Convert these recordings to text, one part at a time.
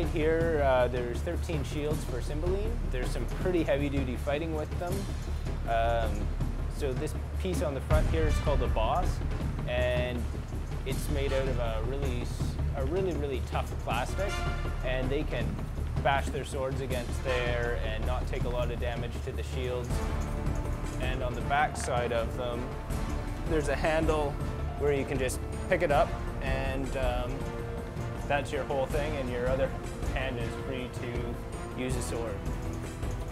right here, uh, there's 13 shields for Cymbeline. There's some pretty heavy-duty fighting with them. Um, so this piece on the front here is called the Boss, and it's made out of a really, a really, really tough plastic, and they can bash their swords against there and not take a lot of damage to the shields. And on the back side of them, there's a handle where you can just pick it up and um, that's your whole thing and your other hand is free to use a sword.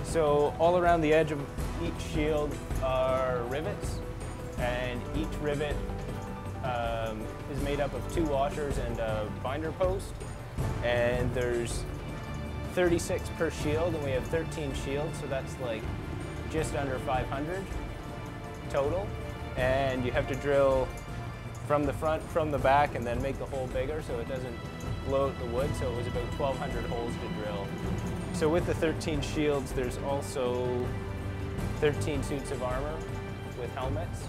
So all around the edge of each shield are rivets and each rivet um, is made up of two washers and a binder post and there's 36 per shield and we have 13 shields so that's like just under 500 total and you have to drill from the front, from the back, and then make the hole bigger so it doesn't bloat the wood. So it was about 1,200 holes to drill. So with the 13 shields, there's also 13 suits of armor with helmets.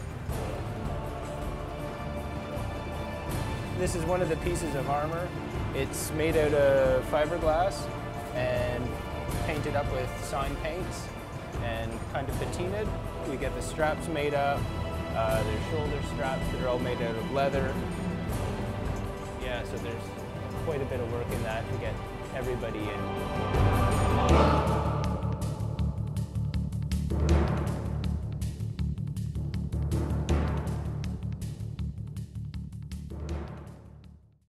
This is one of the pieces of armor. It's made out of fiberglass and painted up with sign paints and kind of patinaed. We get the straps made up, uh, there's shoulder straps that are all made out of leather. Yeah, so there's quite a bit of work in that to get everybody in.